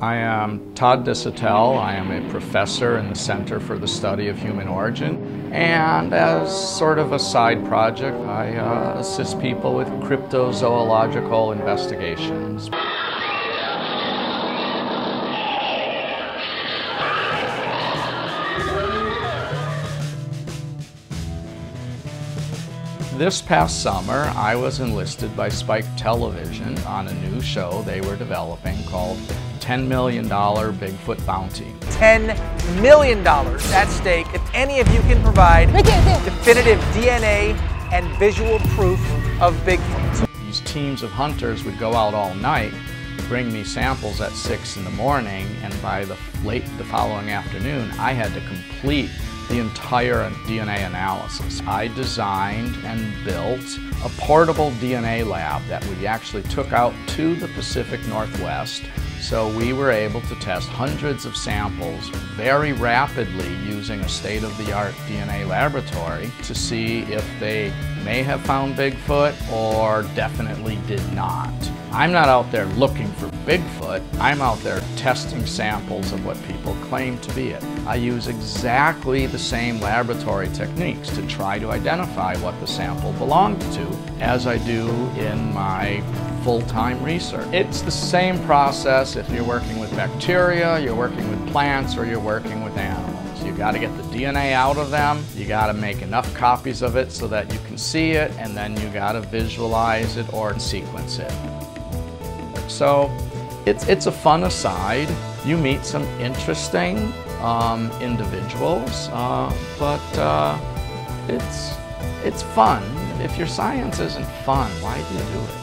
I am Todd Disotell. I am a professor in the Center for the Study of Human Origin. And as sort of a side project, I uh, assist people with cryptozoological investigations. This past summer, I was enlisted by Spike Television on a new show they were developing called $10 Million Bigfoot Bounty. $10 million at stake if any of you can provide definitive DNA and visual proof of Bigfoot. These teams of hunters would go out all night, bring me samples at 6 in the morning, and by the late the following afternoon, I had to complete the entire DNA analysis. I designed and built a portable DNA lab that we actually took out to the Pacific Northwest so we were able to test hundreds of samples very rapidly using a state-of-the-art DNA laboratory to see if they may have found Bigfoot or definitely did not. I'm not out there looking for Bigfoot, I'm out there testing samples of what people claim to be it. I use exactly the same laboratory techniques to try to identify what the sample belonged to as I do in my full-time research. It's the same process if you're working with bacteria, you're working with plants, or you're working with animals. You got to get the DNA out of them, you got to make enough copies of it so that you can see it, and then you got to visualize it or sequence it. So it's, it's a fun aside. You meet some interesting um, individuals, uh, but uh, it's, it's fun. If your science isn't fun, why do you do it?